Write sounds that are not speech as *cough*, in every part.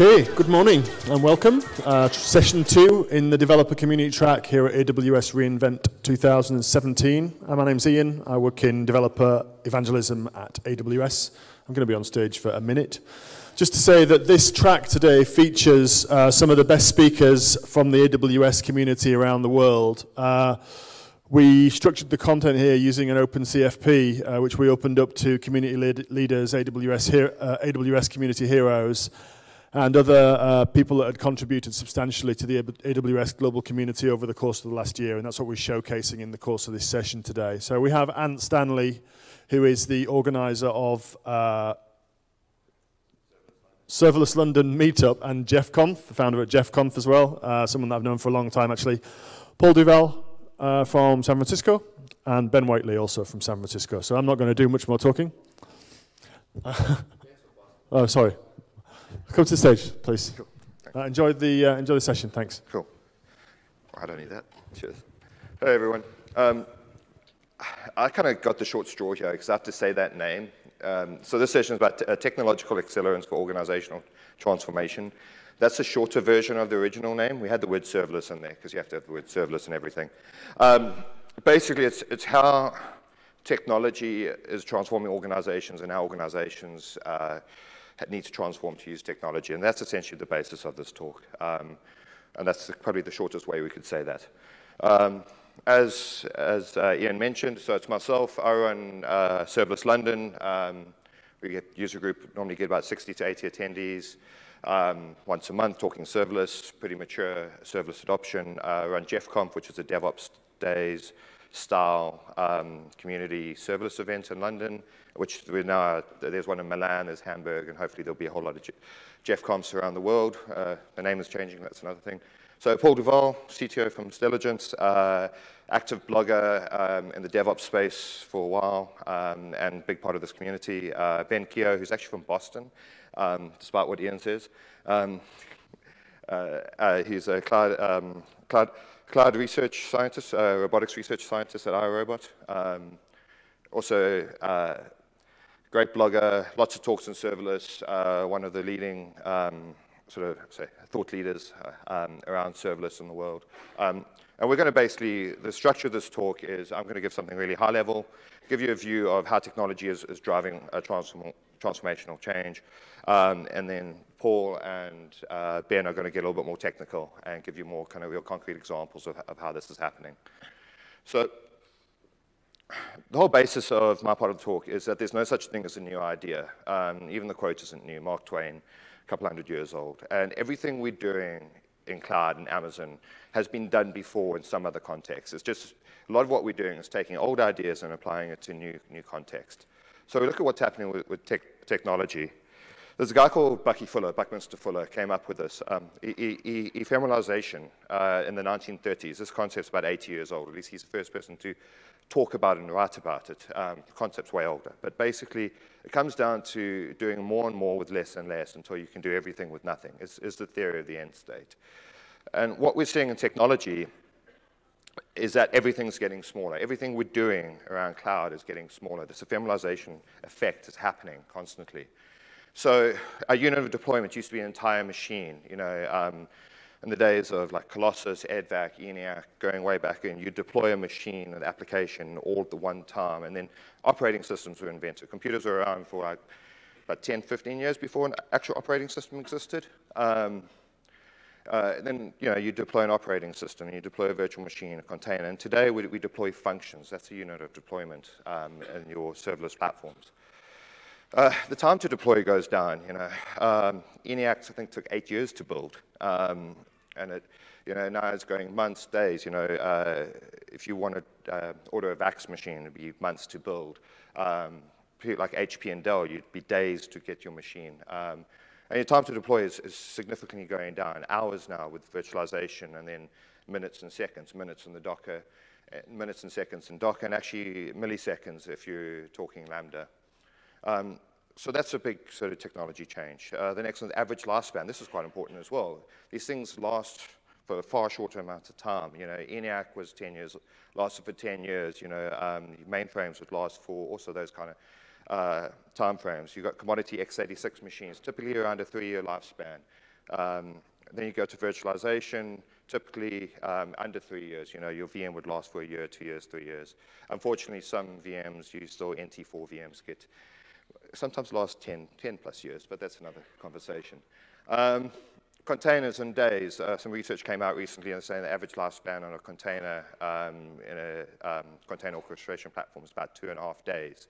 Okay, good morning and welcome. Uh, session two in the developer community track here at AWS re:Invent 2017. Uh, my name's Ian. I work in developer evangelism at AWS. I'm going to be on stage for a minute. Just to say that this track today features uh, some of the best speakers from the AWS community around the world. Uh, we structured the content here using an open CFP, uh, which we opened up to community lead leaders, AWS, uh, AWS community heroes, and other uh, people that had contributed substantially to the AWS global community over the course of the last year, and that's what we're showcasing in the course of this session today. So we have Ant Stanley, who is the organizer of uh, Serverless London Meetup, and JeffConf, the founder at JeffConf as well, uh, someone that I've known for a long time actually. Paul Duvall uh, from San Francisco, and Ben Whiteley also from San Francisco. So I'm not going to do much more talking. *laughs* oh, sorry. Come to the stage, please. Cool. Uh, enjoy the uh, enjoy the session. Thanks. Cool. I don't need that. Cheers. Hey everyone. Um, I kind of got the short straw here because I have to say that name. Um, so this session is about uh, technological accelerants for organizational transformation. That's a shorter version of the original name. We had the word serverless in there because you have to have the word serverless and everything. Um, basically, it's, it's how technology is transforming organizations and how organizations uh, need to transform to use technology. And that's essentially the basis of this talk. Um, and that's probably the shortest way we could say that. Um, as, as uh, Ian mentioned, so it's myself, I run uh, Serverless London. Um, we get user group, normally get about 60 to 80 attendees. Um, once a month, talking serverless, pretty mature serverless adoption. Uh, run JeffConf, which is a DevOps Days style um, community serverless events in London which we now, there's one in Milan, there's Hamburg, and hopefully there'll be a whole lot of JeffConfs around the world. Uh, the name is changing, that's another thing. So Paul Duvall, CTO from Stelligent, uh, active blogger um, in the DevOps space for a while, um, and big part of this community. Uh, ben Kehoe, who's actually from Boston, um, despite what Ian says. Um, uh, uh, he's a cloud, um, cloud, cloud research scientist, uh, robotics research scientist at iRobot. Um, also, uh, great blogger, lots of talks on serverless, uh, one of the leading um, sort of say, thought leaders uh, um, around serverless in the world. Um, and we're going to basically, the structure of this talk is I'm going to give something really high level, give you a view of how technology is, is driving a transform, transformational change. Um, and then Paul and uh, Ben are going to get a little bit more technical and give you more kind of real concrete examples of, of how this is happening. So the whole basis of my part of the talk is that there's no such thing as a new idea. Um, even the quote isn't new. Mark Twain, a couple hundred years old. And everything we're doing in cloud and Amazon has been done before in some other context. It's just a lot of what we're doing is taking old ideas and applying it to new, new context. So we look at what's happening with, with tech, technology. There's a guy called Bucky Fuller, Buckminster Fuller, came up with this. Um, e e ephemeralization uh, in the 1930s. This concept's about 80 years old. At least he's the first person to talk about and write about it. Um, the concept's way older. But basically, it comes down to doing more and more with less and less until you can do everything with nothing, is, is the theory of the end state. And what we're seeing in technology is that everything's getting smaller. Everything we're doing around cloud is getting smaller. This ephemeralization effect is happening constantly. So a unit of deployment used to be an entire machine. You know, um, in the days of like Colossus, EDVAC, ENIAC, going way back in, you deploy a machine, an application, all at the one time, and then operating systems were invented. Computers were around for like about 10, 15 years before an actual operating system existed. Um, uh, then you know you deploy an operating system, you deploy a virtual machine, a container, and today we, we deploy functions. That's a unit of deployment um, in your serverless platforms. Uh, the time to deploy goes down. You know, um, ENIAC I think took eight years to build, um, and it, you know, now it's going months, days. You know, uh, if you want to uh, order a VAX machine, it'd be months to build. Um, like HP and Dell, you'd be days to get your machine. Um, and your time to deploy is, is, significantly going down. Hours now with virtualization, and then minutes and seconds, minutes in the Docker, uh, minutes and seconds in Docker, and actually milliseconds if you're talking Lambda. Um, so that's a big sort of technology change. Uh, the next one, average lifespan. This is quite important as well. These things last for a far shorter amount of time. You know, ENIAC was 10 years, lasted for 10 years. You know, um, mainframes would last for also those kind of uh, time frames. You've got commodity x86 machines, typically around a three-year lifespan. Um, then you go to virtualization, typically um, under three years. You know, your VM would last for a year, two years, three years. Unfortunately, some VMs, you still NT4 VMs get sometimes last 10, 10 plus years, but that's another conversation. Um, containers and days. Uh, some research came out recently and saying the average lifespan on a container um, in a um, container orchestration platform is about two and a half days.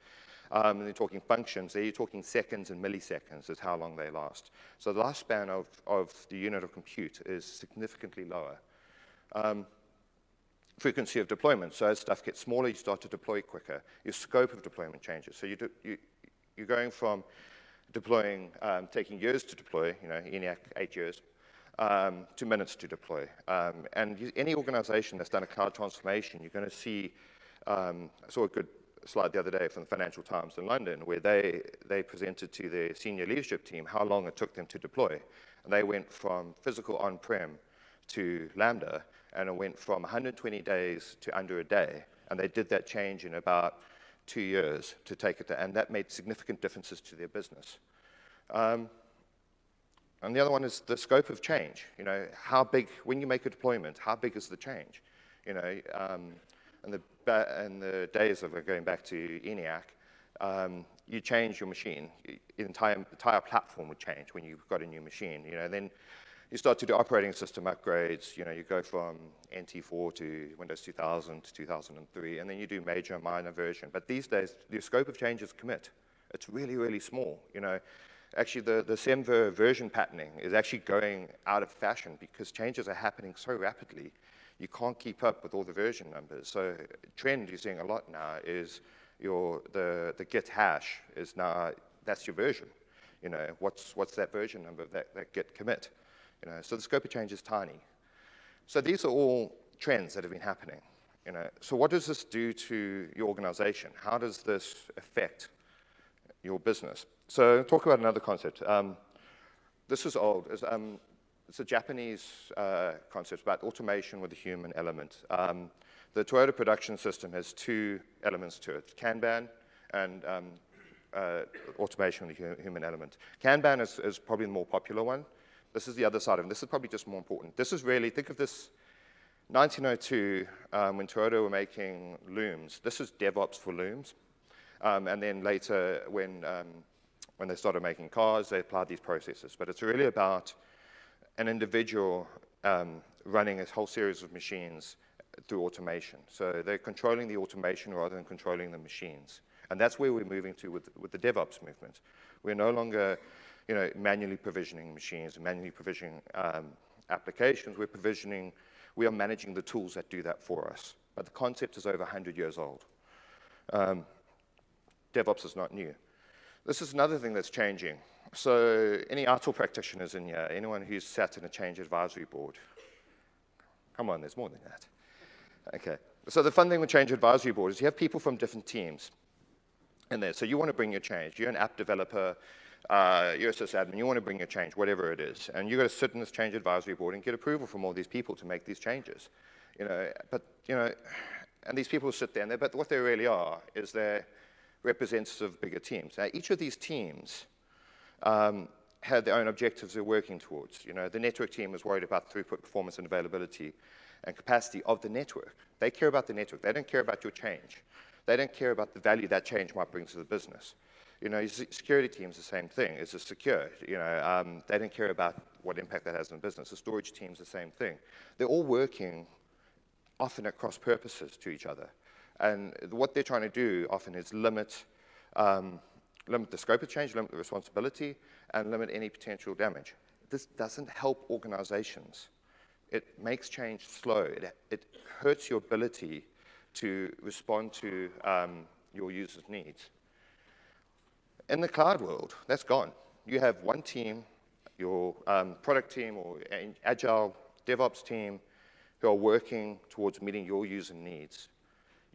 Um, and they're talking functions, they're talking seconds and milliseconds is how long they last. So the lifespan of, of the unit of compute is significantly lower. Um, frequency of deployment, so as stuff gets smaller, you start to deploy quicker. Your scope of deployment changes. So you, do, you, you're going from deploying, um, taking years to deploy, you know, ENIAC, eight years, um, to minutes to deploy. Um, and you, any organization that's done a cloud transformation, you're going to see, um, I saw a good slide the other day from the Financial Times in London where they, they presented to their senior leadership team how long it took them to deploy. And they went from physical on-prem to Lambda, and it went from 120 days to under a day. And they did that change in about two years to take it to, and that made significant differences to their business. Um, and the other one is the scope of change. You know, how big, when you make a deployment, how big is the change? You know, um, in, the, in the days of going back to ENIAC, um, you change your machine. The entire, entire platform would change when you've got a new machine. You know, then you start to do operating system upgrades. You know, you go from NT4 to Windows 2000 to 2003, and then you do major minor version. But these days, the scope of change is commit. It's really, really small. You know, actually the, the SEMVer version patterning is actually going out of fashion because changes are happening so rapidly. You can't keep up with all the version numbers. So trend you're seeing a lot now is your, the, the git hash is now, that's your version. You know, what's, what's that version number of that, that git commit? You know, so the scope of change is tiny. So these are all trends that have been happening. You know, so what does this do to your organization? How does this affect your business? So talk about another concept. Um, this is old. It's, um, it's a Japanese uh, concept about automation with a human element. Um, the Toyota production system has two elements to it, Kanban and um, uh, automation with a human element. Kanban is, is, probably the more popular one. This is the other side of it. This is probably just more important. This is really, think of this 1902, um, when Toyota were making looms. This is DevOps for looms. Um, and then later, when um, when they started making cars, they applied these processes. But it's really about an individual um, running a whole series of machines through automation. So they're controlling the automation rather than controlling the machines. And that's where we're moving to with, with the DevOps movement. We're no longer you know, manually provisioning machines, manually provisioning um, applications. We're provisioning, we are managing the tools that do that for us. But the concept is over 100 years old. Um, DevOps is not new. This is another thing that's changing. So any ITIL practitioners in here, anyone who's sat in a change advisory board? Come on, there's more than that. Okay. So the fun thing with change advisory board is you have people from different teams in there. So you want to bring your change. You're an app developer, uh, you're a sysadmin, you want to bring a change, whatever it is. And you've got to sit in this change advisory board and get approval from all these people to make these changes. You know, but, you know, and these people sit there, and but what they really are is they're representatives of bigger teams. Now, each of these teams um, had their own objectives they're working towards. You know, the network team was worried about throughput, performance, and availability and capacity of the network. They care about the network. They don't care about your change. They don't care about the value that change might bring to the business. You know, security team's the same thing. Is it secure? You know, um, they don't care about what impact that has on business. The storage team's the same thing. They're all working often at cross purposes to each other. And what they're trying to do often is limit, um, limit the scope of change, limit the responsibility, and limit any potential damage. This doesn't help organizations. It makes change slow. It, it hurts your ability to respond to um, your users' needs. In the cloud world, that's gone. You have one team, your um, product team or agile DevOps team, who are working towards meeting your user needs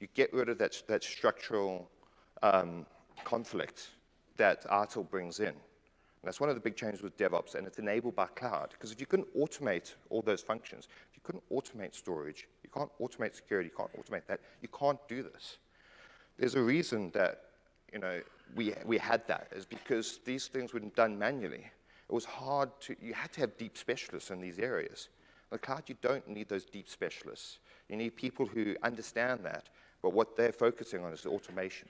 you get rid of that, that structural um, conflict that ITIL brings in. And that's one of the big changes with DevOps, and it's enabled by cloud. Because if you couldn't automate all those functions, if you couldn't automate storage, you can't automate security, you can't automate that, you can't do this. There's a reason that you know, we, we had that, is because these things were done manually. It was hard to, you had to have deep specialists in these areas. In the cloud, you don't need those deep specialists. You need people who understand that, but what they're focusing on is automation.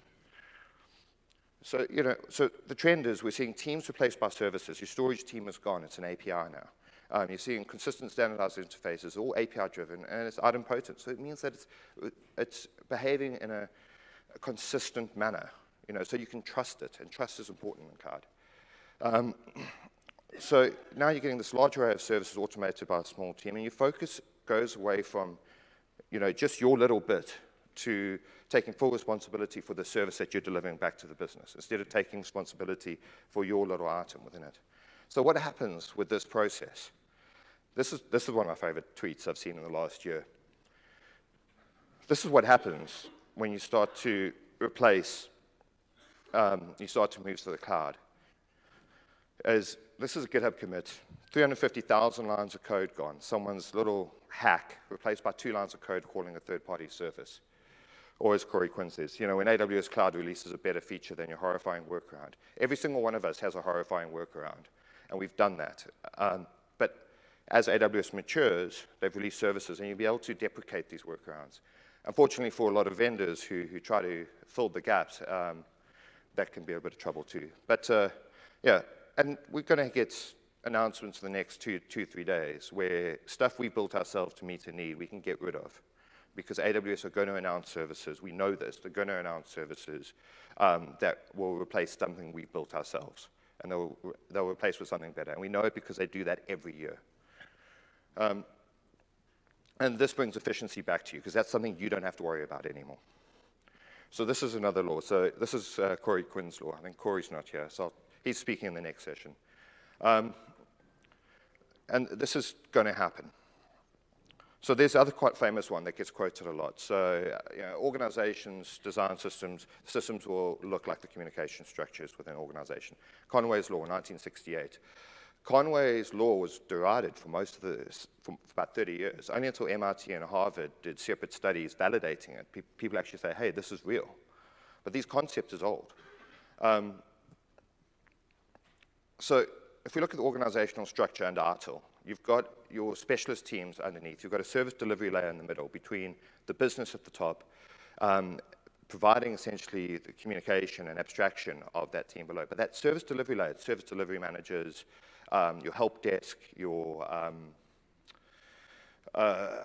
So, you know, so the trend is we're seeing teams replaced by services. Your storage team is gone, it's an API now. Um, you're seeing consistent standardized interfaces, all API driven, and it's idempotent. So it means that it's, it's behaving in a, a, consistent manner, you know, so you can trust it, and trust is important in cloud. Um, *clears throat* so now you're getting this large array of services automated by a small team, and your focus goes away from, you know, just your little bit to taking full responsibility for the service that you're delivering back to the business instead of taking responsibility for your little item within it. So what happens with this process? This is, this is one of my favorite tweets I've seen in the last year. This is what happens when you start to replace, um, you start to move to the cloud. As this is a GitHub commit, 350,000 lines of code gone. Someone's little hack replaced by two lines of code calling a third-party service. Or as Corey Quinn says, you know, when AWS Cloud releases a better feature than your horrifying workaround, every single one of us has a horrifying workaround, and we've done that. Um, but as AWS matures, they've released services, and you'll be able to deprecate these workarounds. Unfortunately, for a lot of vendors who, who try to fill the gaps, um, that can be a bit of trouble too. But uh, yeah, and we're going to get announcements in the next two, two, three days where stuff we built ourselves to meet a need we can get rid of because AWS are going to announce services. We know this. They're going to announce services um, that will replace something we built ourselves, and they'll, they'll replace with something better. And we know it because they do that every year. Um, and this brings efficiency back to you, because that's something you don't have to worry about anymore. So this is another law. So this is uh, Corey Quinn's law. I think Corey's not here, so he's speaking in the next session. Um, and this is going to happen. So there's other quite famous one that gets quoted a lot. So you know, organizations design systems, systems will look like the communication structures within an organization. Conway's Law, 1968. Conway's law was derided for most of for, for about 30 years, only until MIT and Harvard did separate studies validating it. Pe people actually say, hey, this is real. But these concepts is old. Um, so if we look at the organizational structure under ITIL, you've got your specialist teams underneath. You've got a service delivery layer in the middle between the business at the top, um, providing essentially the communication and abstraction of that team below. But that service delivery layer, service delivery managers, um, your help desk, your um, uh,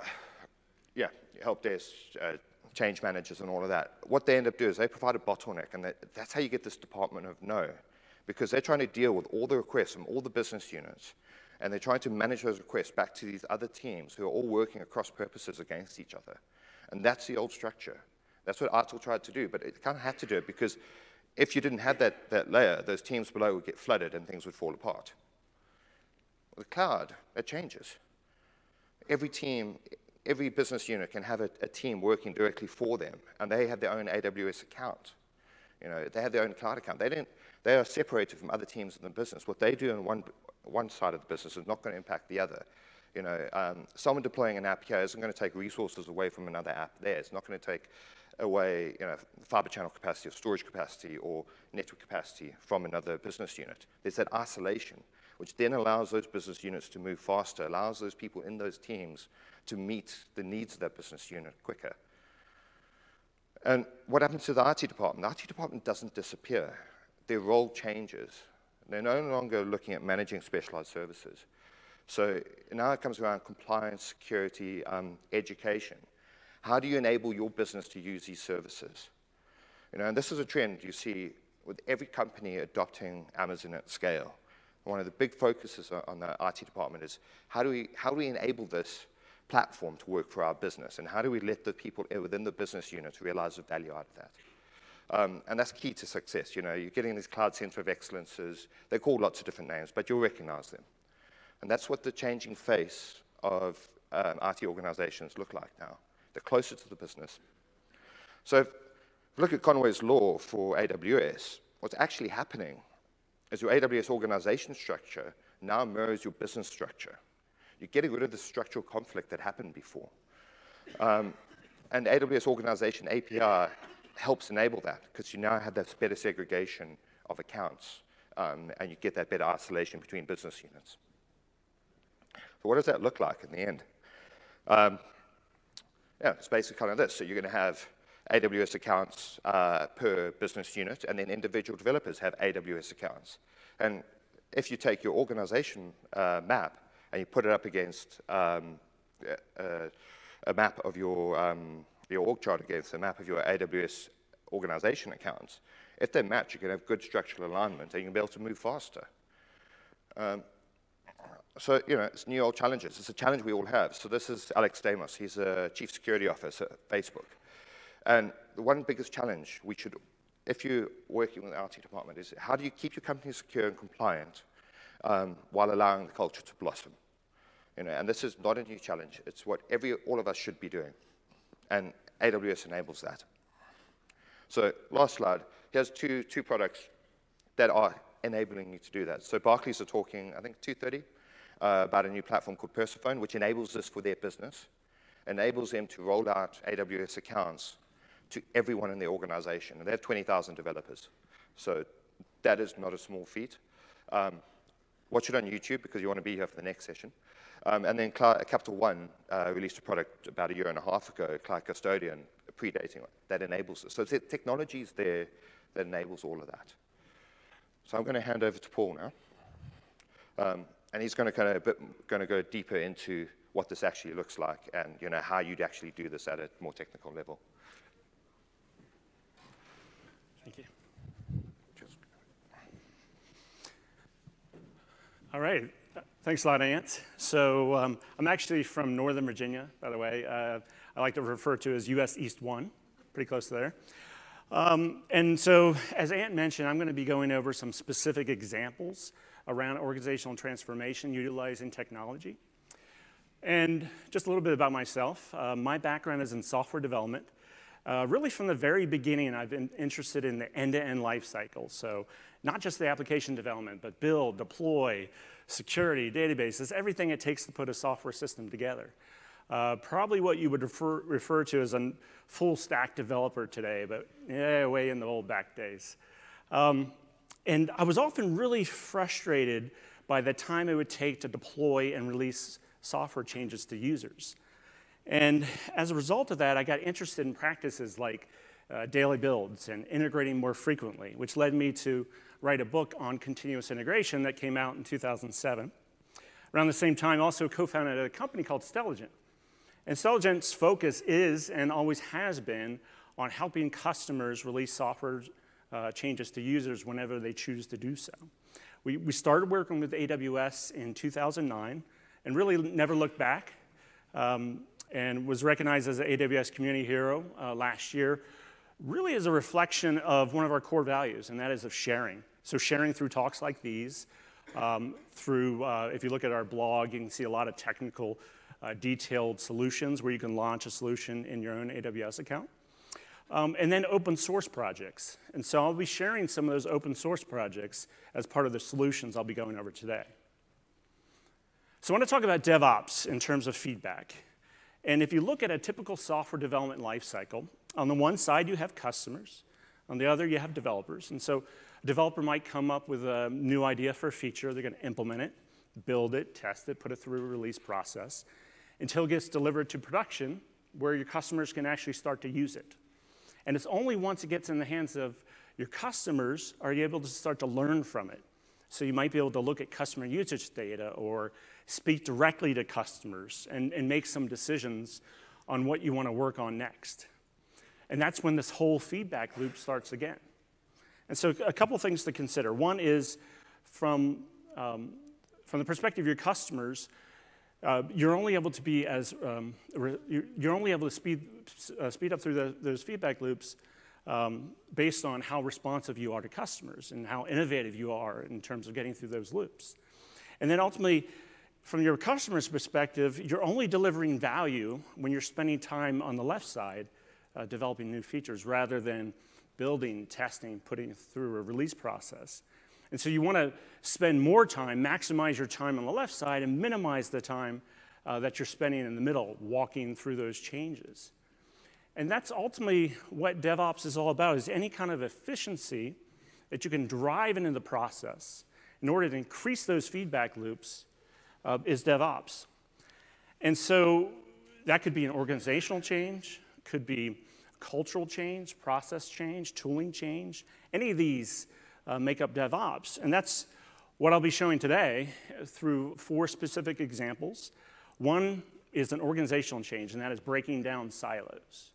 yeah, your help desk, uh, change managers, and all of that. What they end up doing is they provide a bottleneck, and that, that's how you get this department of no, because they're trying to deal with all the requests from all the business units and they're trying to manage those requests back to these other teams who are all working across purposes against each other. And that's the old structure. That's what ITIL tried to do, but it kind of had to do it because if you didn't have that, that layer, those teams below would get flooded and things would fall apart. The cloud, it changes. Every team, every business unit can have a, a team working directly for them, and they have their own AWS account. You know, they have their own cloud account. They, didn't, they are separated from other teams in the business. What they do in one, one side of the business is not going to impact the other. You know, um, someone deploying an app here isn't going to take resources away from another app there. It's not going to take away you know, fiber channel capacity or storage capacity or network capacity from another business unit. There's that isolation, which then allows those business units to move faster, allows those people in those teams to meet the needs of that business unit quicker. And what happens to the IT department? The IT department doesn't disappear. Their role changes. They're no longer looking at managing specialized services. So now it comes around compliance, security, um, education. How do you enable your business to use these services? You know, and this is a trend you see with every company adopting Amazon at scale. One of the big focuses on the IT department is how do we, how do we enable this platform to work for our business? And how do we let the people within the business units realize the value out of that? Um, and that's key to success. You know, you're getting these cloud center of excellences. They're called lots of different names, but you'll recognize them. And that's what the changing face of um, IT organizations look like now. They're closer to the business. So if you look at Conway's law for AWS, what's actually happening is your AWS organization structure now mirrors your business structure. You're getting rid of the structural conflict that happened before. Um, and AWS organization API helps enable that because you now have that better segregation of accounts um, and you get that better isolation between business units. So what does that look like in the end? Um, yeah, it's basically kind of this. So you're going to have AWS accounts uh, per business unit, and then individual developers have AWS accounts. And if you take your organization uh, map and you put it up against um, a, a, map of your, um, your org chart against a map of your AWS organization accounts, if they match, you can have good structural alignment and you can be able to move faster. Um, so, you know, it's new old challenges. It's a challenge we all have. So this is Alex Stamos. He's a chief security officer at Facebook. And the one biggest challenge we should, if you're working with the IT department, is how do you keep your company secure and compliant um, while allowing the culture to blossom? You know, and this is not a new challenge. It's what every, all of us should be doing. And AWS enables that. So last slide. Here's two, two products that are enabling you to do that. So Barclays are talking, I think, 230 uh, about a new platform called Persephone, which enables this for their business, enables them to roll out AWS accounts to everyone in the organization. And they have 20,000 developers. So that is not a small feat. Um, watch it on YouTube because you want to be here for the next session. Um, and then Capital One uh, released a product about a year and a half ago, Cloud Custodian, predating that enables this. So the technology is there that enables all of that. So I'm going to hand over to Paul now. Um, and he's going to kind of going to go deeper into what this actually looks like and you know how you'd actually do this at a more technical level. Thank you. All right. Thanks a lot, Ant. So um, I'm actually from Northern Virginia, by the way. Uh, I like to refer to as US East 1, pretty close to there. Um, and so, as Ant mentioned, I'm going to be going over some specific examples around organizational transformation utilizing technology. And just a little bit about myself. Uh, my background is in software development. Uh, really, from the very beginning, I've been interested in the end-to-end life cycle. So, not just the application development, but build, deploy, security, databases, everything it takes to put a software system together. Uh, probably what you would refer, refer to as a full stack developer today, but yeah, way in the old back days. Um, and I was often really frustrated by the time it would take to deploy and release software changes to users. And as a result of that, I got interested in practices like uh, daily builds and integrating more frequently, which led me to write a book on continuous integration that came out in 2007. Around the same time, I also co-founded a company called Stelligent. And Stelligent's focus is and always has been on helping customers release software uh, changes to users whenever they choose to do so. We, we started working with AWS in 2009 and really never looked back um, and was recognized as an AWS Community Hero uh, last year, really as a reflection of one of our core values, and that is of sharing. So sharing through talks like these, um, through, uh, if you look at our blog, you can see a lot of technical, uh, detailed solutions where you can launch a solution in your own AWS account. Um, and then open source projects. And so I'll be sharing some of those open source projects as part of the solutions I'll be going over today. So I want to talk about DevOps in terms of feedback. And if you look at a typical software development lifecycle, on the one side you have customers, on the other you have developers. And so a developer might come up with a new idea for a feature, they're going to implement it, build it, test it, put it through a release process, until it gets delivered to production where your customers can actually start to use it. And it's only once it gets in the hands of your customers are you able to start to learn from it. So you might be able to look at customer usage data or speak directly to customers and, and make some decisions on what you want to work on next. And that's when this whole feedback loop starts again. And so a couple things to consider. One is from, um, from the perspective of your customers, uh, you're only able to be as um, you're only able to speed uh, speed up through the, those feedback loops um, based on how responsive you are to customers and how innovative you are in terms of getting through those loops. And then ultimately, from your customer's perspective, you're only delivering value when you're spending time on the left side uh, developing new features rather than building, testing, putting through a release process. And so you want to spend more time, maximize your time on the left side, and minimize the time uh, that you're spending in the middle, walking through those changes. And that's ultimately what DevOps is all about, is any kind of efficiency that you can drive into the process in order to increase those feedback loops uh, is DevOps. And so that could be an organizational change, could be cultural change, process change, tooling change. Any of these uh, make up DevOps. And that's what I'll be showing today through four specific examples. One is an organizational change, and that is breaking down silos.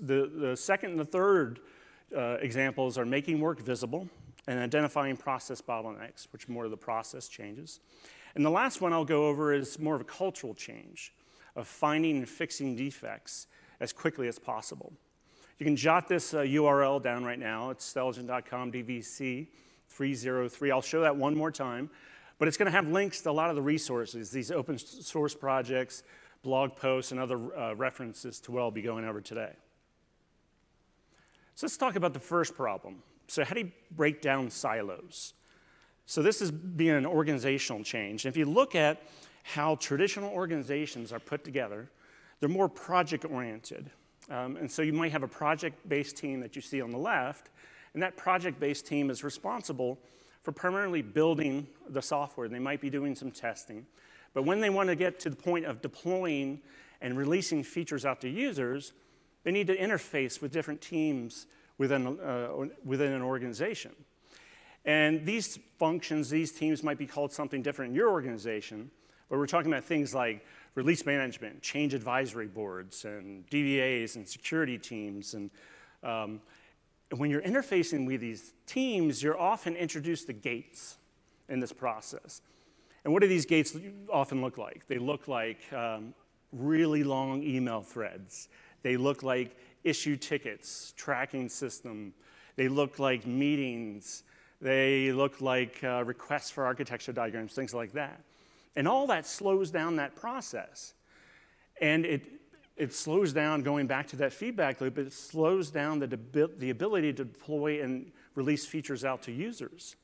The, the second and the third uh, examples are making work visible and identifying process bottlenecks, which are more of the process changes. And the last one I'll go over is more of a cultural change of finding and fixing defects as quickly as possible. You can jot this uh, URL down right now. It's stelligent.com DVC 303. I'll show that one more time. But it's going to have links to a lot of the resources, these open source projects, blog posts, and other uh, references to what I'll be going over today. So let's talk about the first problem. So, how do you break down silos? So, this is being an organizational change. If you look at how traditional organizations are put together, they're more project oriented. Um, and so, you might have a project based team that you see on the left, and that project based team is responsible for primarily building the software. They might be doing some testing. But when they want to get to the point of deploying and releasing features out to users, they need to interface with different teams within, uh, within an organization. And these functions, these teams might be called something different in your organization, but we're talking about things like release management, change advisory boards, and DBAs, and security teams, and um, when you're interfacing with these teams, you're often introduced to gates in this process. And what do these gates often look like? They look like um, really long email threads. They look like issue tickets, tracking system. They look like meetings. They look like uh, requests for architecture diagrams, things like that. And all that slows down that process. And it it slows down, going back to that feedback loop, it slows down the, the ability to deploy and release features out to users.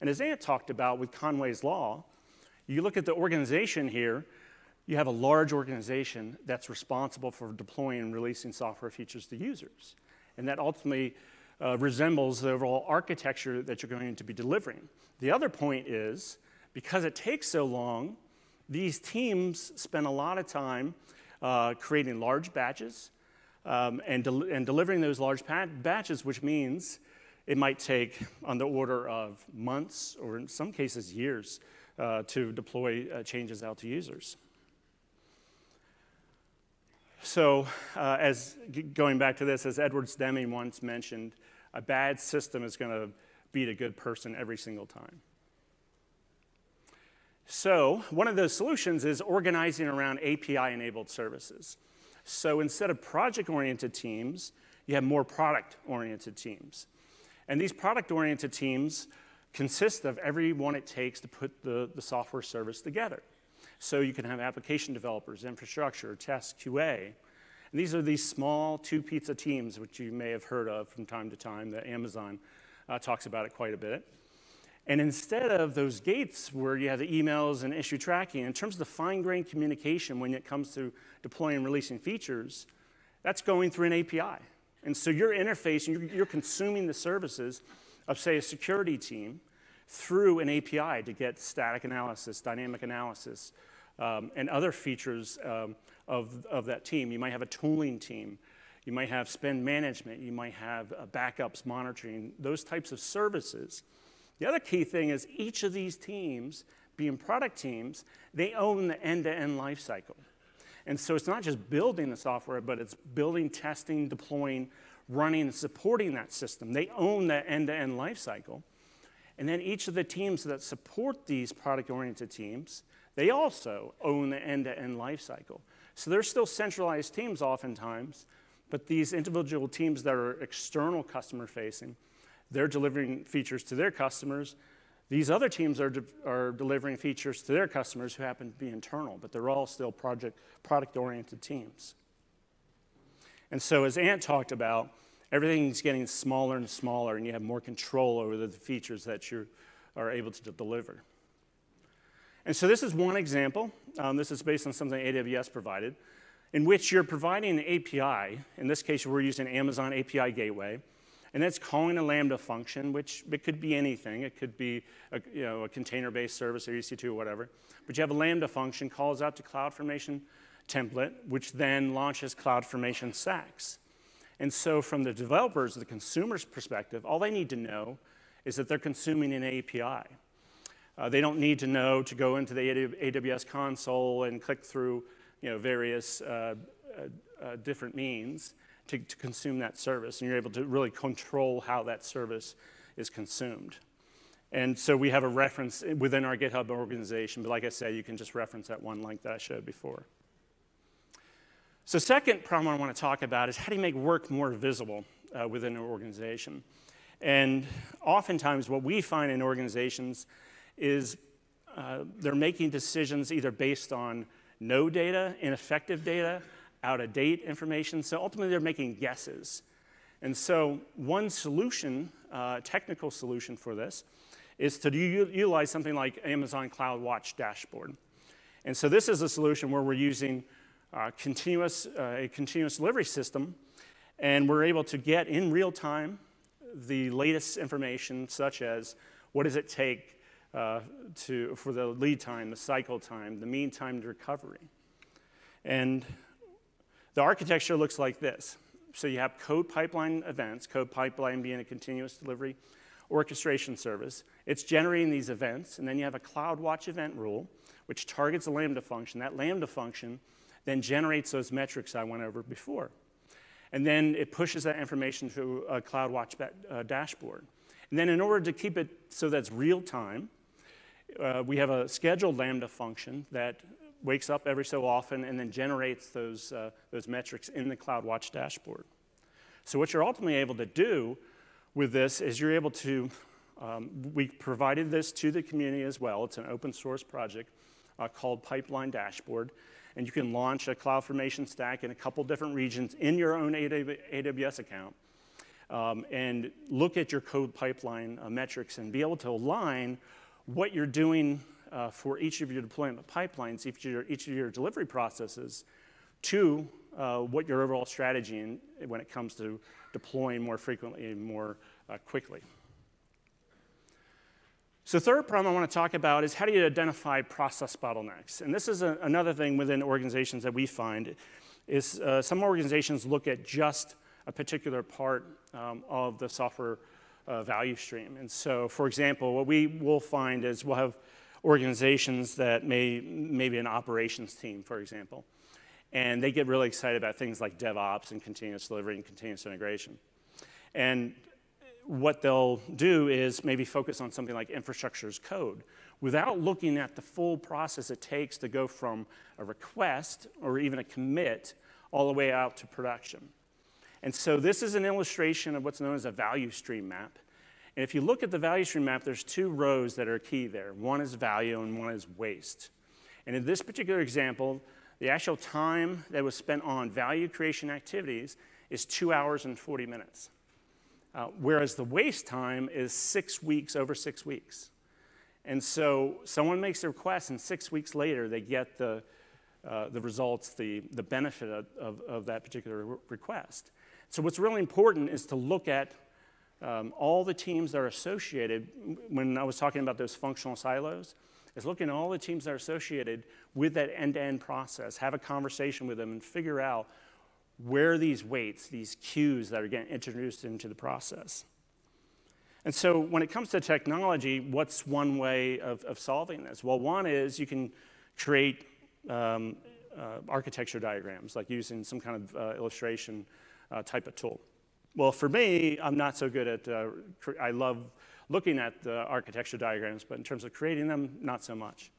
And as Ant talked about with Conway's Law, you look at the organization here, you have a large organization that's responsible for deploying and releasing software features to users. And that ultimately uh, resembles the overall architecture that you're going to be delivering. The other point is, because it takes so long, these teams spend a lot of time uh, creating large batches um, and, del- and delivering those large batches, which means it might take on the order of months or in some cases years uh, to deploy uh, changes out to users. So, uh, as going back to this, as Edwards Deming once mentioned, a bad system is going to beat a good person every single time. So, one of those solutions is organizing around API enabled services. So, instead of project oriented teams, you have more product oriented teams. And these product oriented teams consist of everyone it takes to put the, the software service together. So, you can have application developers, infrastructure, test, QA. And these are these small two pizza teams, which you may have heard of from time to time, that Amazon uh, talks about it quite a bit. And instead of those gates where you have the emails and issue tracking, in terms of the fine grained communication when it comes to deploying and releasing features, that's going through an API. And so you're interfacing, you're, you're consuming the services of, say, a security team through an API to get static analysis, dynamic analysis, um, and other features um, of, of that team. You might have a tooling team. You might have spend management. You might have uh, backups, monitoring, those types of services the other key thing is each of these teams, being product teams, they own the end to end lifecycle. And so it's not just building the software, but it's building, testing, deploying, running, and supporting that system. They own that end to end lifecycle. And then each of the teams that support these product oriented teams, they also own the end to end lifecycle. So they're still centralized teams oftentimes, but these individual teams that are external customer facing, they're delivering features to their customers. These other teams are, de- are delivering features to their customers who happen to be internal, but they're all still project, product oriented teams. And so, as Ant talked about, everything's getting smaller and smaller, and you have more control over the features that you are able to deliver. And so, this is one example. Um, this is based on something AWS provided, in which you're providing an API. In this case, we're using Amazon API Gateway And that's calling a Lambda function, which it could be anything. It could be a, you know, a container-based service or EC2 or whatever. But you have a Lambda function, calls out to CloudFormation template, which then launches CloudFormation stacks. And so from the developers, the consumer's perspective, all they need to know is that they're consuming an API. Uh, they don't need to know to go into the AWS console and click through you know, various uh, uh, uh, different means to, to consume that service. And you're able to really control how that service is consumed. And so we have a reference within our GitHub organization, but like I said, you can just reference that one link that I showed before. So second problem I want to talk about is how do you make work more visible uh, within an organization? And oftentimes what we find in organizations is uh, they're making decisions either based on no data, ineffective data, out of date information. So ultimately they're making guesses. And so one solution, uh, technical solution for this, is to utilize something like Amazon CloudWatch dashboard. And so this is a solution where we're using uh, continuous, uh, a continuous delivery system, and we're able to get in real time the latest information, such as what does it take uh, to, for the lead time, the cycle time, the mean time to recovery. And the architecture looks like this. So you have code pipeline events, code pipeline being a continuous delivery orchestration service. It's generating these events, and then you have a CloudWatch event rule, which targets a Lambda function. That Lambda function then generates those metrics I went over before. And then it pushes that information to a CloudWatch uh, dashboard. And then in order to keep it so that's real time, uh, we have a scheduled Lambda function that wakes up every so often and then generates those, uh, those metrics in the CloudWatch dashboard. So what you're ultimately able to do with this is you're able to, um, we provided this to the community as well. It's an open source project uh, called Pipeline Dashboard and you can launch a CloudFormation stack in a couple different regions in your own AWS account um, and look at your code pipeline uh, metrics and be able to align what you're doing uh, for each of your deployment pipelines, each of your, each of your delivery processes, to uh, what your overall strategy in, when it comes to deploying more frequently and more uh, quickly. So third problem I want to talk about is how do you identify process bottlenecks? And this is a, another thing within organizations that we find is uh, some organizations look at just a particular part um, of the software uh, value stream. And so, for example, what we will find is we'll have organizations that may, maybe an operations team, for example, and they get really excited about things like DevOps and continuous delivery and continuous integration. And what they'll do is maybe focus on something like infrastructure as code without looking at the full process it takes to go from a request or even a commit all the way out to production. And so this is an illustration of what's known as a value stream map. And if you look at the value stream map, there's two rows that are key there. One is value and one is waste. And in this particular example, the actual time that was spent on value creation activities is two hours and 40 minutes. Uh, whereas the waste time is six weeks, over six weeks. And so someone makes a request, and six weeks later, they get the, uh, the results, the, the benefit of, of, of, that particular request. So, what's really important is to look at um, all the teams that are associated. When I was talking about those functional silos, is looking at all the teams that are associated with that end to end process, have a conversation with them, and figure out where are these waits, these queues that are getting introduced into the process. And so when it comes to technology, what's one way of, of solving this? Well, one is you can create um, uh, architecture diagrams, like using some kind of uh, illustration uh, type of tool. Well, for me, I'm not so good at, uh, I love looking at the architecture diagrams, but in terms of creating them, not so much.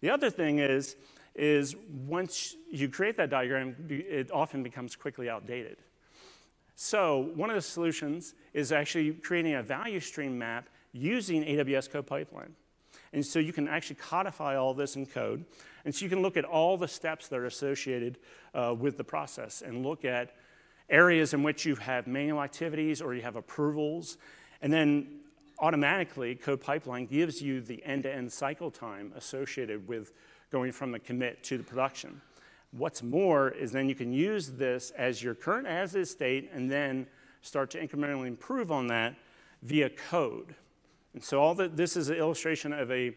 The other thing is, is once you create that diagram, it often becomes quickly outdated. So one of the solutions is actually creating a value stream map using AWS Code Pipeline. And so you can actually codify all this in code. And so you can look at all the steps that are associated uh, with the process and look at areas in which you have manual activities or you have approvals. And then automatically, Code Pipeline gives you the end-to-end -end cycle time associated with going from the commit to the production. What's more is then you can use this as your current as is state and then start to incrementally improve on that via code. And so all the, this is an illustration of a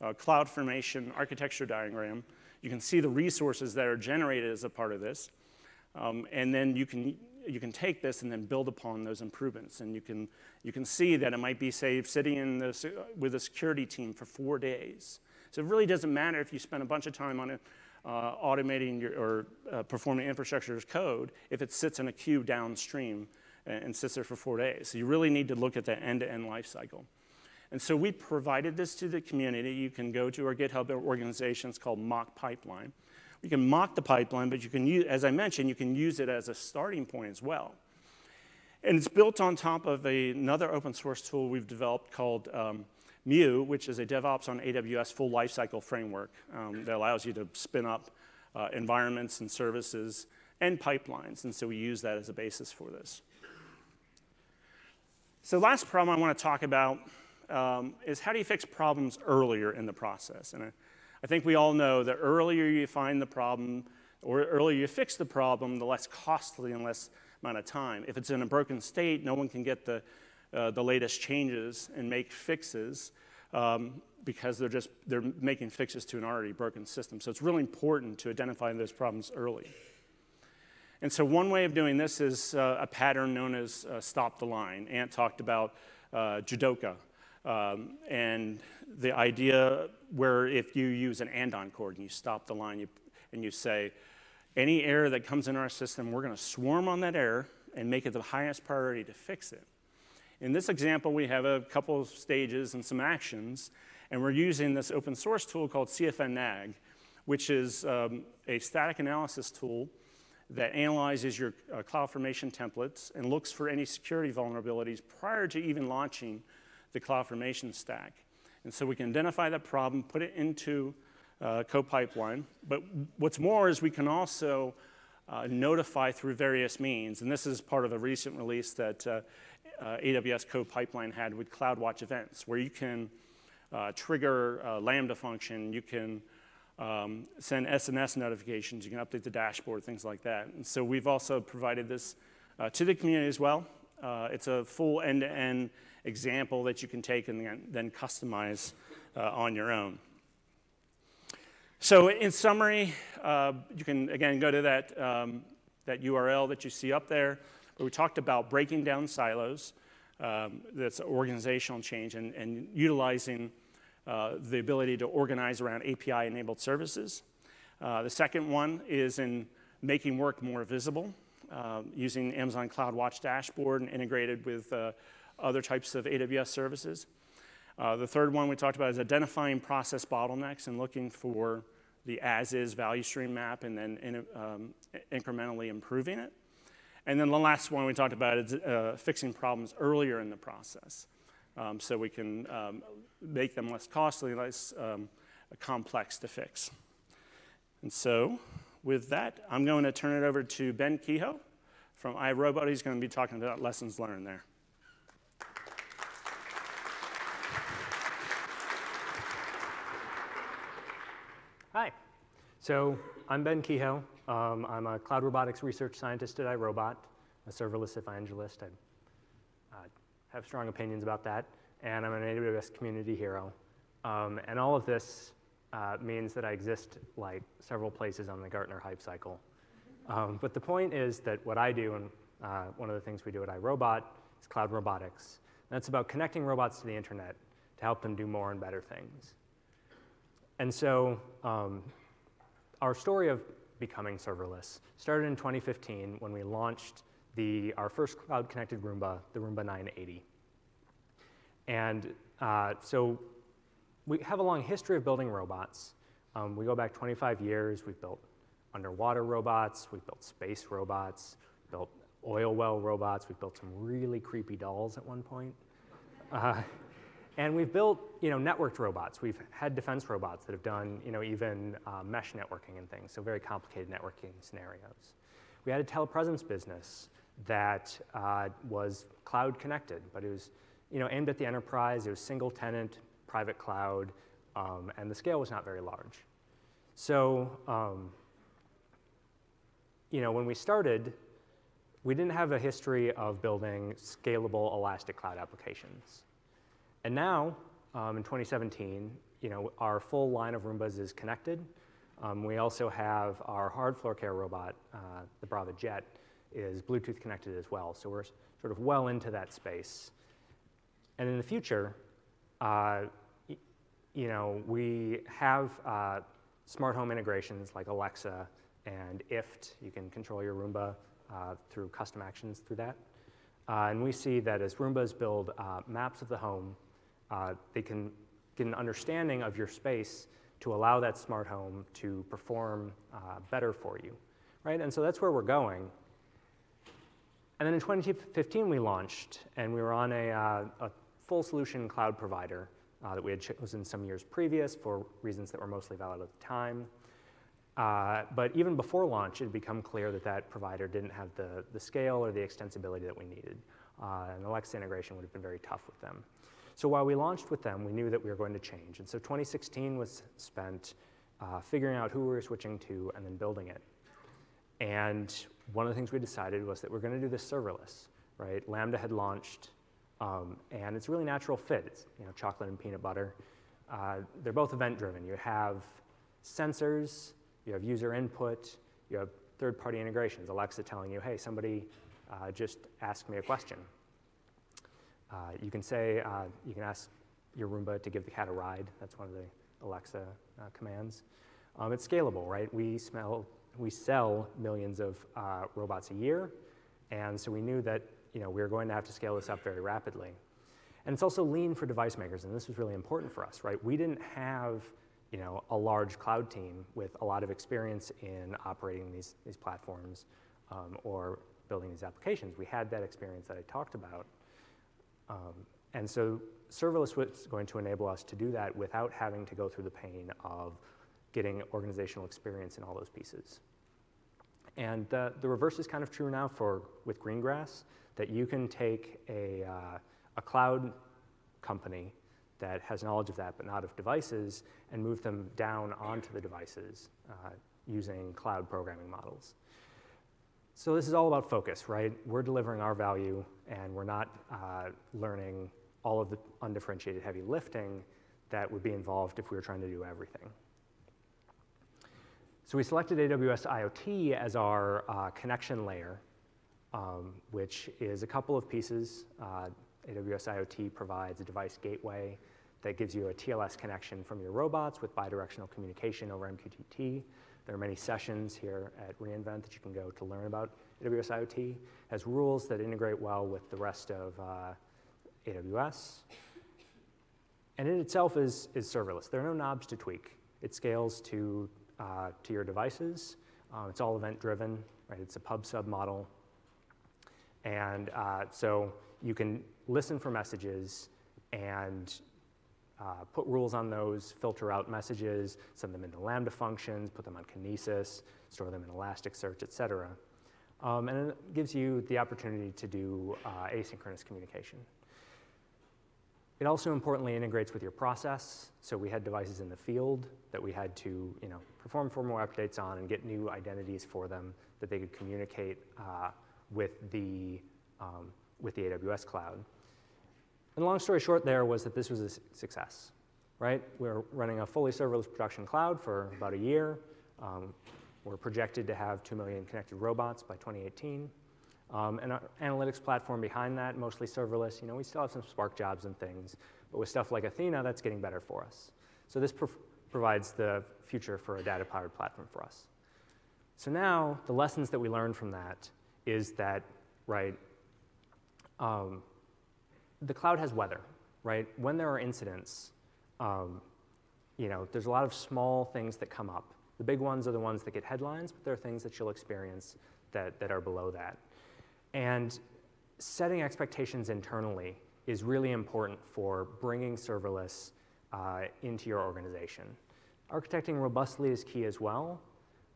uh, cloud formation architecture diagram. You can see the resources that are generated as a part of this. Um, and then you can, you can take this and then build upon those improvements. And you can, you can see that it might be, say, sitting in the, with a security team for four days. So it really doesn't matter if you spend a bunch of time on it, uh, automating your, or uh, performing infrastructure as code if it sits in a queue downstream and, and sits there for four days. So you really need to look at the end-to-end life cycle. And so we provided this to the community. You can go to our GitHub organization. It's called Mock Pipeline. You can mock the pipeline, but you can use, as I mentioned, you can use it as a starting point as well. And it's built on top of a, another open source tool we've developed called um, Mu, which is a DevOps on AWS full lifecycle framework um, that allows you to spin up uh, environments and services and pipelines. And so we use that as a basis for this. So last problem I want to talk about um, is how do you fix problems earlier in the process? And I, I think we all know that earlier you find the problem or earlier you fix the problem, the less costly and less amount of time. If it's in a broken state, no one can get the, uh, the latest changes and make fixes um, because they're just they're making fixes to an already broken system. So it's really important to identify those problems early. And so one way of doing this is uh, a pattern known as uh, stop the line. Ant talked about uh, Jidoka, um, and the idea where if you use an andon cord and you stop the line you, and you say, any error that comes in our system, we're going to swarm on that error and make it the highest priority to fix it. In this example, we have a couple of stages and some actions, and we're using this open source tool called cfn_nag, which is um, a static analysis tool that analyzes your uh, CloudFormation templates and looks for any security vulnerabilities prior to even launching the CloudFormation stack. And so we can identify that problem, put it into uh, CodePipeline. But what's more is we can also uh, notify through various means. And this is part of a recent release that uh, uh AWS CodePipeline had with CloudWatch events, where you can uh, trigger a Lambda function, you can um, send SNS notifications, you can update the dashboard, things like that. And so we've also provided this uh, to the community as well. it's a full end-to-end example that you can take and then customize on your own. So in summary, uh, you can, again, go to that, um, that URL that you see up there. We talked about breaking down silos. Um, that's organizational change and, and utilizing uh, the ability to organize around API-enabled services. Uh, the second one is in making work more visible, uh, using Amazon CloudWatch dashboard and integrated with uh, other types of AWS services. Uh, the third one we talked about is identifying process bottlenecks and looking for the as-is value stream map and then in, um, incrementally improving it. And then the last one we talked about is uh, fixing problems earlier in the process um, so we can um, make them less costly, less um, complex to fix. And so with that, I'm going to turn it over to Ben Kehoe from iRobot. He's going to be talking about lessons learned there. Hi. So I'm Ben Kehoe. Um, I'm a cloud robotics research scientist at iRobot, a serverless evangelist. I uh, have strong opinions about that. And I'm an AWS community hero. Um, and all of this uh, means that I exist like several places on the Gartner hype cycle. Um, but the point is that what I do, and uh, one of the things we do at iRobot, is cloud robotics. And that's about connecting robots to the internet to help them do more and better things. And so um, our story of becoming serverless started in 2015 when we launched the, our first cloud-connected Roomba, the Roomba 980. And uh, so we have a long history of building robots. Um, we go back 25 years. We've built underwater robots. We've built space robots. Built oil well robots. We've built some really creepy dolls at one point. Uh, and we've built, you know, networked robots. We've had defense robots that have done, you know, even uh, mesh networking and things, so very complicated networking scenarios. We had a telepresence business that uh, was cloud connected, but it was, you know, aimed at the enterprise. It was single tenant, private cloud, um, and the scale was not very large. So, um, you know, when we started, we didn't have a history of building scalable elastic cloud applications. And now, um, in 2017, you know, our full line of Roombas is connected. Um, we also have our hard floor care robot, uh, the Braava jet, is Bluetooth connected as well. So we're sort of well into that space. And in the future, uh, you know, we have uh, smart home integrations like Alexa and IFTTT. You can control your Roomba uh, through custom actions through that. Uh, and we see that as Roombas build uh, maps of the home, uh, they can get an understanding of your space to allow that smart home to perform uh, better for you, right? And so that's where we're going. And then in 2015, we launched, and we were on a, uh, a full solution cloud provider uh, that we had chosen some years previous for reasons that were mostly valid at the time. Uh, but even before launch, it had become clear that that provider didn't have the, the scale or the extensibility that we needed. Uh, and Alexa integration would have been very tough with them. So while we launched with them, we knew that we were going to change. And so 2016 was spent uh, figuring out who we were switching to and then building it. And one of the things we decided was that we're going to do this serverless, right? Lambda had launched, um, and it's a really natural fit. It's you know chocolate and peanut butter. Uh, they're both event-driven. You have sensors you have user input, you have third-party integrations, Alexa telling you, hey, somebody uh, just asked me a question. Uh, you can say, uh, you can ask your Roomba to give the cat a ride. That's one of the Alexa uh, commands. Um, it's scalable, right? We, smell, we sell millions of uh, robots a year, and so we knew that you know, we were going to have to scale this up very rapidly. And it's also lean for device makers, and this was really important for us, right? We didn't have you know, a large cloud team with a lot of experience in operating these, these platforms um, or building these applications. We had that experience that I talked about. Um, and so serverless was going to enable us to do that without having to go through the pain of getting organizational experience in all those pieces. And uh, the reverse is kind of true now for with Greengrass, that you can take a, uh, a cloud company that has knowledge of that but not of devices and move them down onto the devices uh, using cloud programming models. So this is all about focus, right? We're delivering our value and we're not uh, learning all of the undifferentiated heavy lifting that would be involved if we were trying to do everything. So we selected AWS IoT as our uh, connection layer, um, which is a couple of pieces. Uh, AWS IoT provides a device gateway that gives you a TLS connection from your robots with bidirectional communication over MQTT. There are many sessions here at re:Invent that you can go to learn about AWS IoT. It has rules that integrate well with the rest of uh, AWS. And it itself is, is serverless. There are no knobs to tweak. It scales to, uh, to your devices. Uh, it's all event driven, right? It's a pub sub model. And uh, so you can listen for messages and uh, put rules on those, filter out messages, send them into Lambda functions, put them on Kinesis, store them in Elasticsearch, et cetera. Um, and it gives you the opportunity to do uh, asynchronous communication. It also importantly integrates with your process. So we had devices in the field that we had to you know, perform firmware updates on and get new identities for them that they could communicate uh, with, the, um, with the AWS cloud. And long story short there was that this was a success, right? We're running a fully serverless production cloud for about a year. Um, we're projected to have 2 million connected robots by 2018. Um, and our analytics platform behind that, mostly serverless, you know, we still have some Spark jobs and things, but with stuff like Athena, that's getting better for us. So this provides the future for a data-powered platform for us. So now, the lessons that we learned from that is that, right, um, the cloud has weather, right? When there are incidents, um, you know, there's a lot of small things that come up. The big ones are the ones that get headlines, but there are things that you'll experience that, that are below that. And setting expectations internally is really important for bringing serverless uh, into your organization. Architecting robustly is key as well,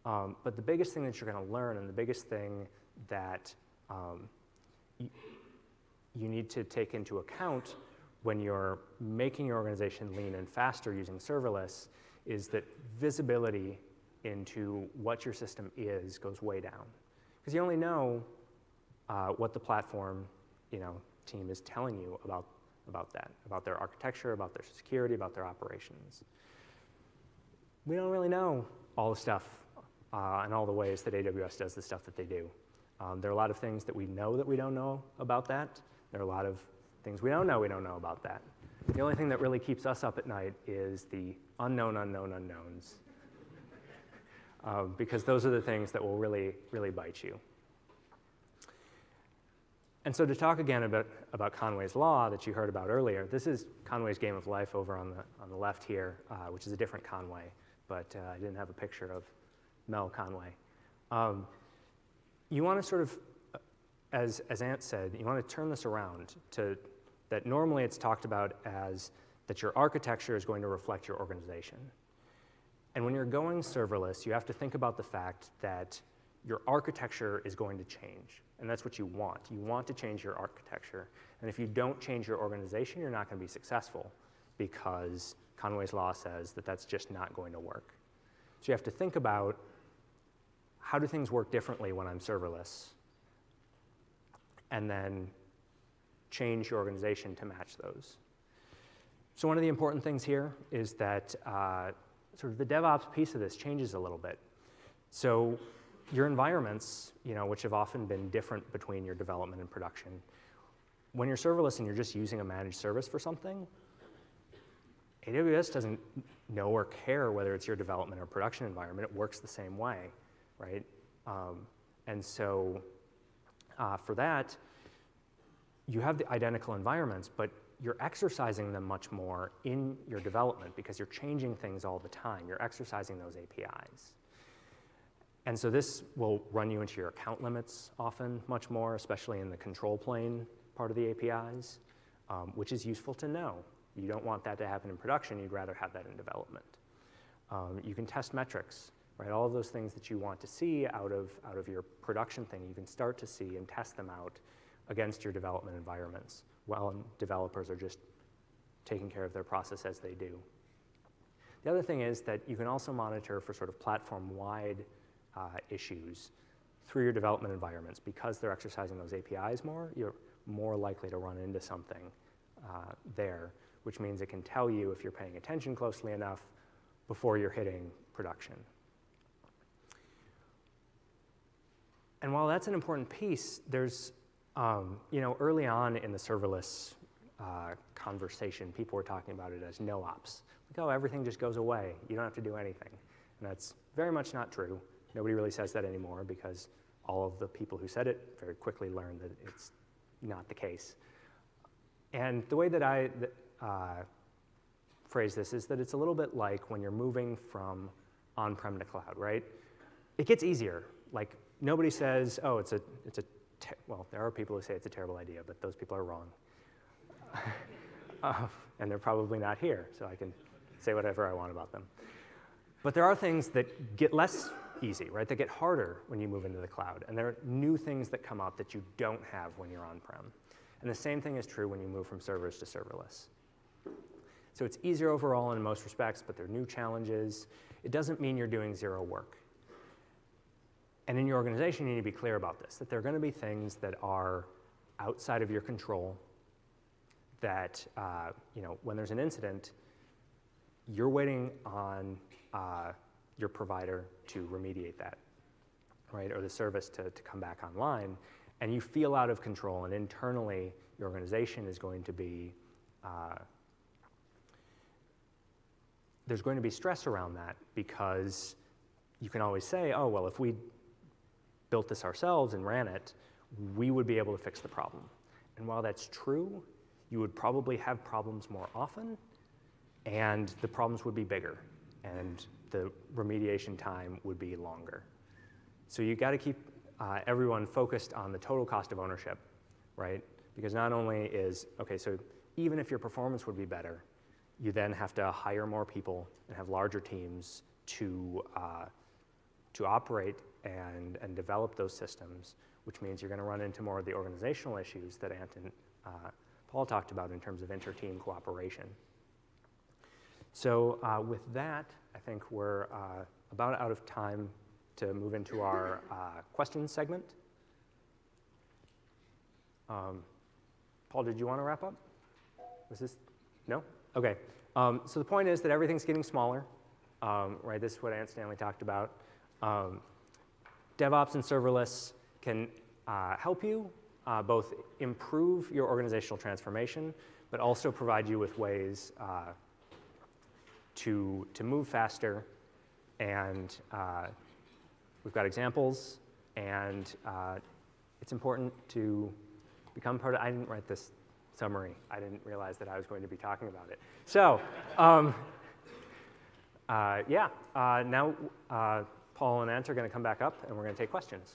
um, but the biggest thing that you're going to learn and the biggest thing that um, you need to take into account when you're making your organization lean and faster using serverless is that visibility into what your system is goes way down. Because you only know uh, what the platform you know, team is telling you about, about that, about their architecture, about their security, about their operations. We don't really know all the stuff uh, and all the ways that AWS does the stuff that they do. Um, there are a lot of things that we know that we don't know about that. There are a lot of things we don't know we don't know about that. The only thing that really keeps us up at night is the unknown, unknown, unknowns. *laughs* um, because those are the things that will really, really bite you. And so to talk again about, about Conway's Law that you heard about earlier, this is Conway's Game of Life over on the, on the left here, uh, which is a different Conway, but uh, I didn't have a picture of Mel Conway. Um, you want to sort of, as, as Ant said, you want to turn this around to that normally it's talked about as that your architecture is going to reflect your organization. And when you're going serverless, you have to think about the fact that your architecture is going to change. And that's what you want. You want to change your architecture. And if you don't change your organization, you're not going to be successful because Conway's Law says that that's just not going to work. So you have to think about how do things work differently when I'm serverless? And then change your organization to match those. So one of the important things here is that uh, sort of the DevOps piece of this changes a little bit. So your environments, you know, which have often been different between your development and production, when you're serverless and you're just using a managed service for something, AWS doesn't know or care whether it's your development or production environment. It works the same way, right? Um, and so uh, for that, you have the identical environments, but you're exercising them much more in your development because you're changing things all the time. You're exercising those APIs. And so this will run you into your account limits often much more, especially in the control plane part of the APIs, um, which is useful to know. You don't want that to happen in production, you'd rather have that in development. Um, you can test metrics, right? All of those things that you want to see out of, out of your production thing, you can start to see and test them out against your development environments while developers are just taking care of their process as they do. The other thing is that you can also monitor for sort of platform-wide uh, issues through your development environments. Because they're exercising those APIs more, you're more likely to run into something uh, there, which means it can tell you if you're paying attention closely enough before you're hitting production. And while that's an important piece, there's, um, you know, early on in the serverless uh, conversation, people were talking about it as no ops. Like, oh, everything just goes away. You don't have to do anything. And that's very much not true. Nobody really says that anymore because all of the people who said it very quickly learned that it's not the case. And the way that I uh, phrase this is that it's a little bit like when you're moving from on-prem to cloud, right? It gets easier. Like nobody says, oh, it's a, it's a, well, there are people who say it's a terrible idea, but those people are wrong. *laughs* uh, and they're probably not here, so I can say whatever I want about them. But there are things that get less easy, right? They get harder when you move into the cloud. And there are new things that come up that you don't have when you're on-prem. And the same thing is true when you move from servers to serverless. So it's easier overall in most respects, but there are new challenges. It doesn't mean you're doing zero work. And in your organization, you need to be clear about this, that there are going to be things that are outside of your control that, uh, you know, when there's an incident, you're waiting on uh, your provider to remediate that, right? Or the service to, to come back online. And you feel out of control, and internally, your organization is going to be, uh, there's going to be stress around that because you can always say, oh, well, if we built this ourselves and ran it, we would be able to fix the problem. And while that's true, you would probably have problems more often, and the problems would be bigger. And the remediation time would be longer. So you got to keep uh, everyone focused on the total cost of ownership, right? Because not only is, okay, so even if your performance would be better, you then have to hire more people and have larger teams to, uh, to operate and, and develop those systems, which means you're going to run into more of the organizational issues that Ant and uh, Paul talked about in terms of inter-team cooperation. So uh, with that, I think we're uh, about out of time to move into our uh, questions segment. Um, Paul, did you want to wrap up? Was this, no? Okay. Um, so the point is that everything's getting smaller, um, right? This is what Ant Stanley talked about. Um, DevOps and serverless can uh, help you uh, both improve your organizational transformation, but also provide you with ways uh, to, to move faster. And uh, we've got examples, and uh, it's important to become part of, I didn't write this summary. I didn't realize that I was going to be talking about it. So, um, uh, yeah, uh, now uh, Paul and Ant are going to come back up, and we're going to take questions.